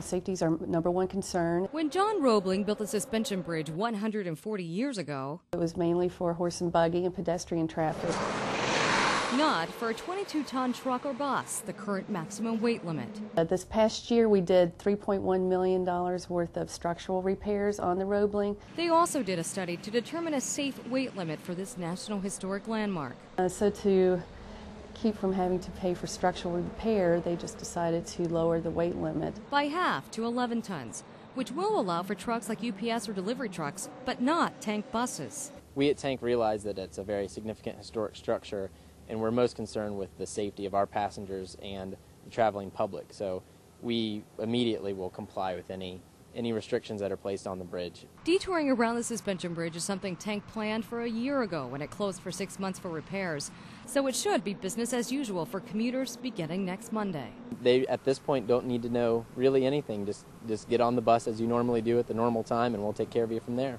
Safety is our number one concern. When John Roebling built the suspension bridge 140 years ago, it was mainly for horse and buggy and pedestrian traffic. Not for a 22 ton truck or bus, the current maximum weight limit. Uh, this past year, we did $3.1 million worth of structural repairs on the Roebling. They also did a study to determine a safe weight limit for this National Historic Landmark. Uh, so, to keep from having to pay for structural repair, they just decided to lower the weight limit by half to 11 tons, which will allow for trucks like UPS or delivery trucks, but not tank buses. We at Tank realize that it's a very significant historic structure and we're most concerned with the safety of our passengers and the traveling public. So we immediately will comply with any any restrictions that are placed on the bridge. Detouring around the suspension bridge is something Tank planned for a year ago when it closed for six months for repairs. So it should be business as usual for commuters beginning next Monday. They at this point don't need to know really anything. Just just get on the bus as you normally do at the normal time and we'll take care of you from there.